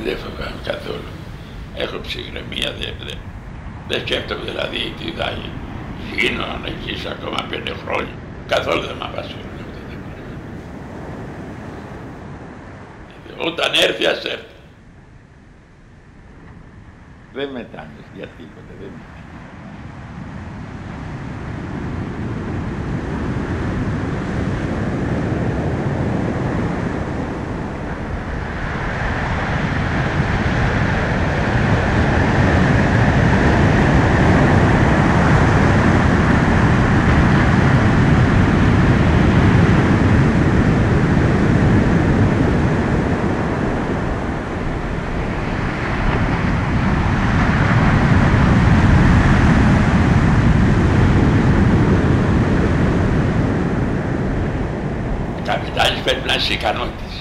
δεν φοβάμαι καθόλου. Έχω ψυχραιμία, δεν, δεν, δεν σκέφτομαι δηλαδή τι θα γίνω να ζήσω ακόμα πέντε χρόνια. Καθόλου δεν με απασχολούν αυτά τα πράγματα. Όταν έρθει, ας έρθει. Δεν μετάνες για τίποτα, δεν μετάνες. Καπιτάλης πρέπει να είσαι ικανότητες.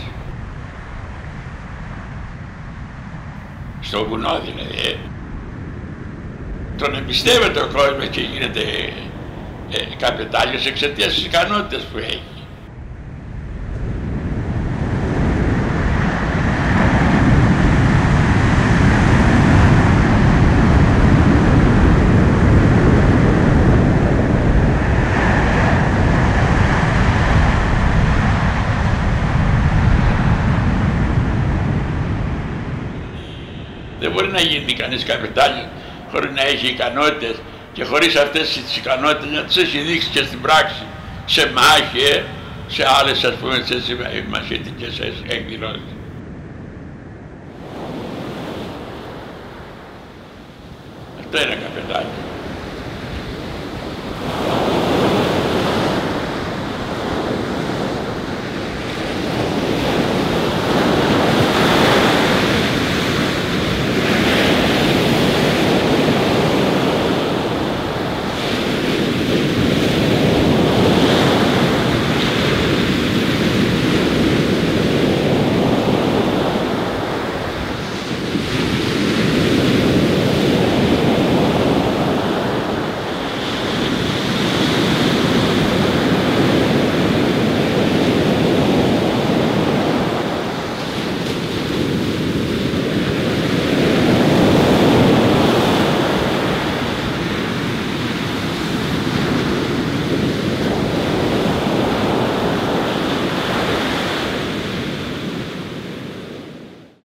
Στο βουνό δηλαδή. Ε. Τον εμπιστεύεται ο κόσμος και γίνεται ε, καπιτάλιος εξαιτίας της ικανότητας που έχει. Δεν μπορεί να γίνει κανείς καπιτάλιος χωρίς να έχει ικανότητες και χωρίς αυτές τις ικανότητες να τις έχει δείξει και στην πράξη σε μάχη, ε, σε άλλες ας πούμε σε μαχητικές εκδηλώσεις. Αυτό είναι καπιτάλιο.